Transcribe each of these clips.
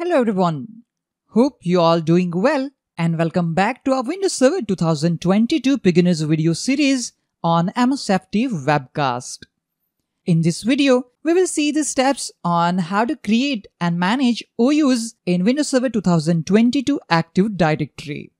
Hello everyone. Hope you all doing well and welcome back to our Windows Server 2022 beginners video series on MSFT webcast. In this video, we will see the steps on how to create and manage OUs in Windows Server 2022 Active Directory.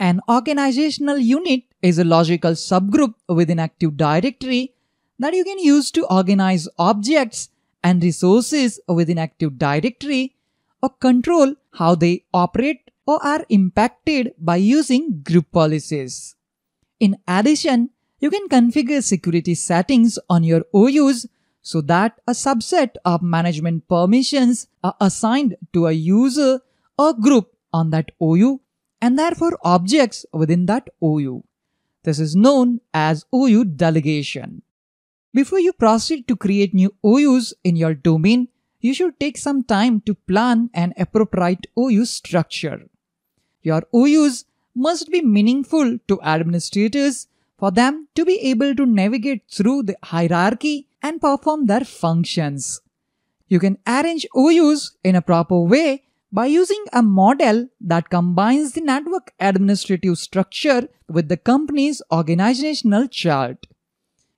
An organizational unit is a logical subgroup within Active Directory that you can use to organize objects and resources within Active Directory or control how they operate or are impacted by using group policies. In addition, you can configure security settings on your OUs so that a subset of management permissions are assigned to a user or group on that OU and therefore objects within that OU. This is known as OU delegation. Before you proceed to create new OUs in your domain, you should take some time to plan an appropriate OU structure. Your OUs must be meaningful to administrators for them to be able to navigate through the hierarchy and perform their functions. You can arrange OUs in a proper way by using a model that combines the network administrative structure with the company's organizational chart.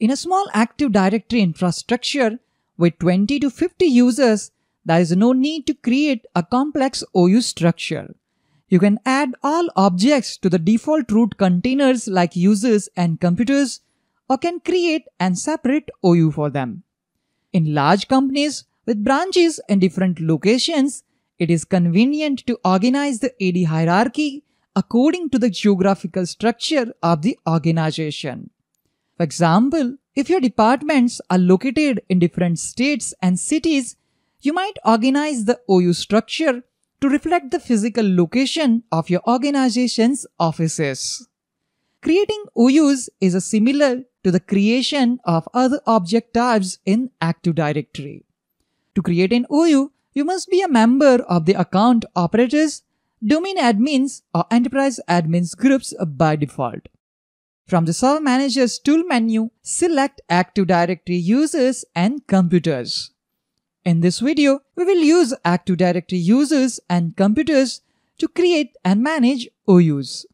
In a small Active Directory infrastructure with 20 to 50 users, there is no need to create a complex OU structure. You can add all objects to the default root containers like users and computers or can create and separate OU for them. In large companies with branches in different locations, it is convenient to organize the AD hierarchy according to the geographical structure of the organization. For example, if your departments are located in different states and cities, you might organize the OU structure to reflect the physical location of your organization's offices. Creating OUs is a similar to the creation of other object types in Active Directory. To create an OU, you must be a member of the account operators, domain admins, or enterprise admins groups by default. From the Server Manager's tool menu, select Active Directory users and computers. In this video, we will use Active Directory users and computers to create and manage OUs.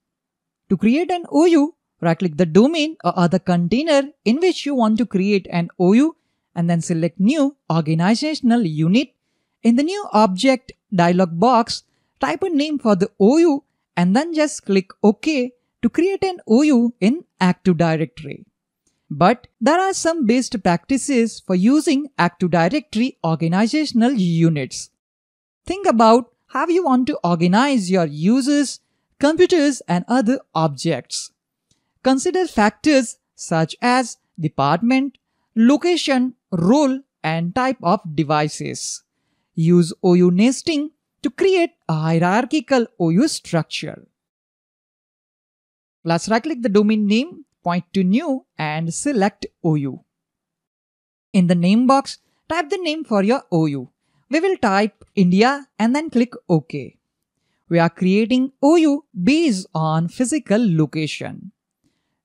To create an OU, right-click the domain or other container in which you want to create an OU and then select New Organizational Unit. In the New Object dialog box, type a name for the OU and then just click OK to create an OU in Active Directory. But there are some best practices for using Active Directory organizational units. Think about how you want to organize your users, computers, and other objects. Consider factors such as department, location, role, and type of devices. Use OU nesting to create a hierarchical OU structure. Let's right click the domain name, point to new and select OU. In the name box, type the name for your OU. We will type India and then click OK. We are creating OU based on physical location.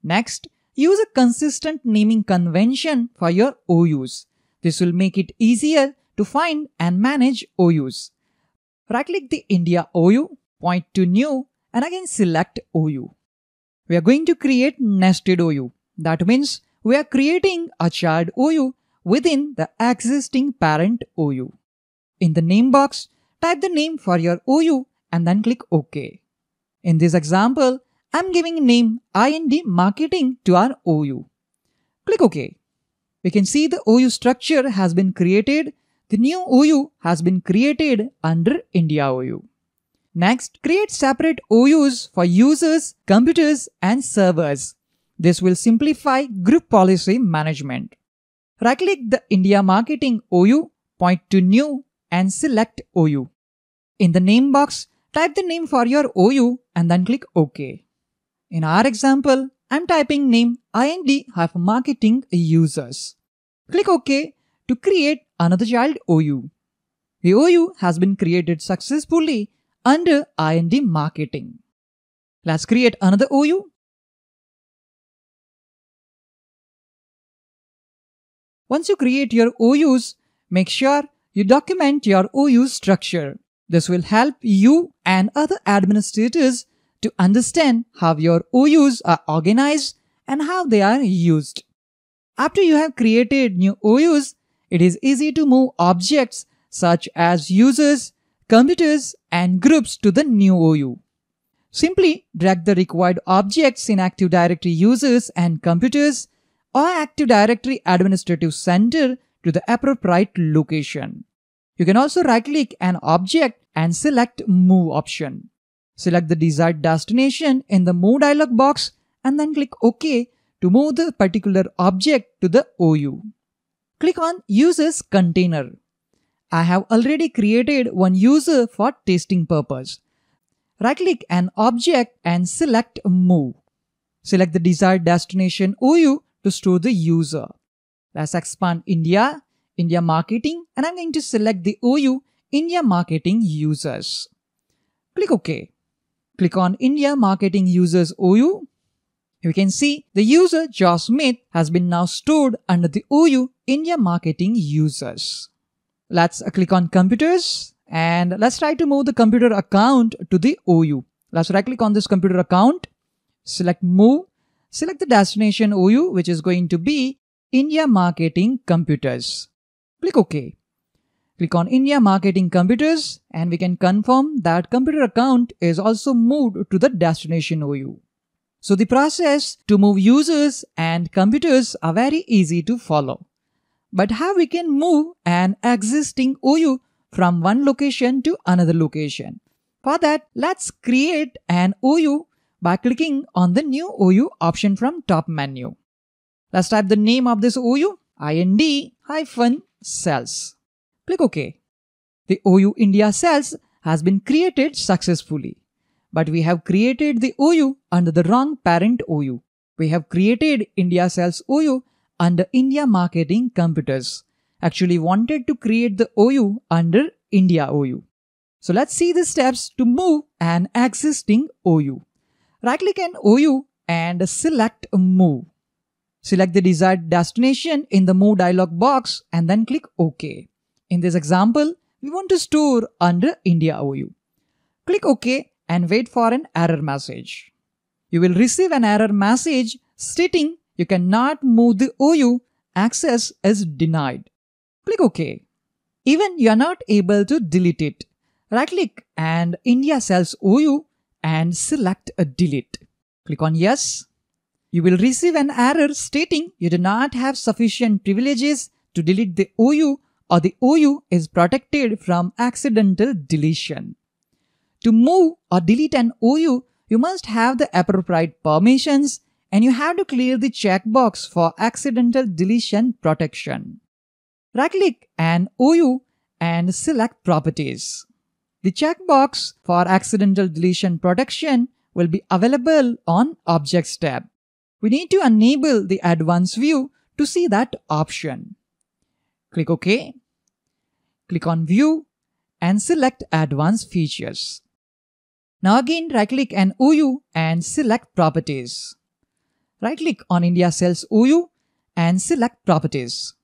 Next, use a consistent naming convention for your OUs. This will make it easier to find and manage OUs. Right click the India OU, point to new and again select OU we are going to create nested OU. That means we are creating a child OU within the existing parent OU. In the name box, type the name for your OU and then click OK. In this example, I'm giving name IND marketing to our OU. Click OK. We can see the OU structure has been created. The new OU has been created under India OU. Next, create separate OUs for users, computers, and servers. This will simplify group policy management. Right-click the India Marketing OU, point to New, and select OU. In the name box, type the name for your OU and then click OK. In our example, I'm typing name IND-marketing users. Click OK to create another child OU. The OU has been created successfully under IND marketing. Let's create another OU. Once you create your OUs, make sure you document your OU structure. This will help you and other administrators to understand how your OUs are organized and how they are used. After you have created new OUs, it is easy to move objects such as users, computers, and groups to the new OU. Simply drag the required objects in Active Directory users and computers or Active Directory Administrative Center to the appropriate location. You can also right click an object and select Move option. Select the desired destination in the Move dialog box and then click OK to move the particular object to the OU. Click on Users Container. I have already created one user for testing purpose. Right click an object and select Move. Select the desired destination OU to store the user. Let's expand India, India Marketing, and I'm going to select the OU India Marketing Users. Click OK. Click on India Marketing Users OU. You can see the user Josh Smith has been now stored under the OU India Marketing Users. Let's click on Computers and let's try to move the computer account to the OU. Let's right click on this computer account, select Move, select the destination OU which is going to be India Marketing Computers. Click OK. Click on India Marketing Computers and we can confirm that computer account is also moved to the destination OU. So the process to move users and computers are very easy to follow. But how we can move an existing OU from one location to another location? For that, let's create an OU by clicking on the new OU option from top menu. Let's type the name of this OU, ind-sales. Click OK. The OU India sales has been created successfully. But we have created the OU under the wrong parent OU. We have created India sales OU under India Marketing Computers. Actually wanted to create the OU under India OU. So let's see the steps to move an existing OU. Right click an OU and select Move. Select the desired destination in the Move dialog box and then click OK. In this example, we want to store under India OU. Click OK and wait for an error message. You will receive an error message stating you cannot move the OU, access is denied. Click OK. Even you are not able to delete it. Right click and India Sales OU and select a delete. Click on yes. You will receive an error stating you do not have sufficient privileges to delete the OU or the OU is protected from accidental deletion. To move or delete an OU, you must have the appropriate permissions and you have to clear the checkbox for accidental deletion protection. Right-click an OU and select Properties. The checkbox for accidental deletion protection will be available on Objects tab. We need to enable the Advanced View to see that option. Click OK. Click on View and select Advanced Features. Now again right click an OU and select Properties. Right click on India Sales OU and select Properties.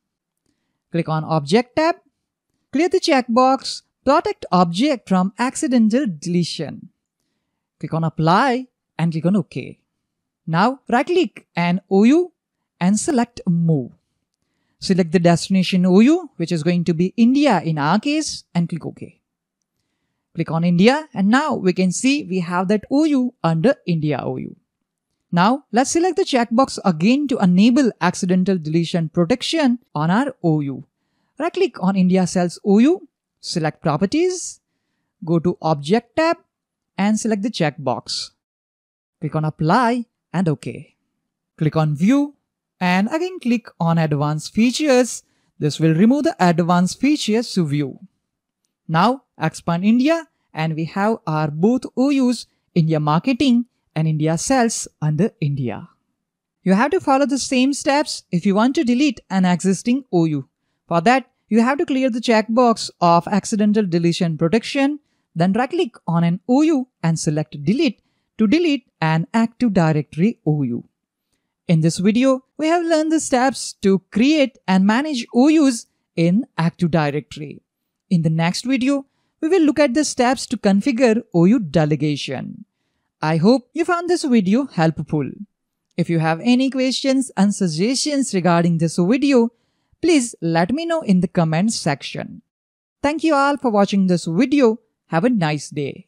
Click on Object tab. Clear the checkbox Protect Object from Accidental Deletion. Click on Apply and click on OK. Now right click an OU and select Move. Select the destination OU, which is going to be India in our case, and click OK. Click on India, and now we can see we have that OU under India OU. Now, let's select the checkbox again to enable accidental deletion protection on our OU. Right click on India Sales OU, select Properties, go to Object tab, and select the checkbox. Click on Apply and OK. Click on View and again click on Advanced Features. This will remove the Advanced Features to view. Now expand India and we have our both OUs India Marketing and India Sales under India. You have to follow the same steps if you want to delete an existing OU. For that, you have to clear the checkbox of accidental deletion protection, then right click on an OU and select delete to delete an Active Directory OU. In this video, we have learned the steps to create and manage OUs in Active Directory. In the next video, we will look at the steps to configure OU delegation. I hope you found this video helpful. If you have any questions and suggestions regarding this video, please let me know in the comments section. Thank you all for watching this video. Have a nice day.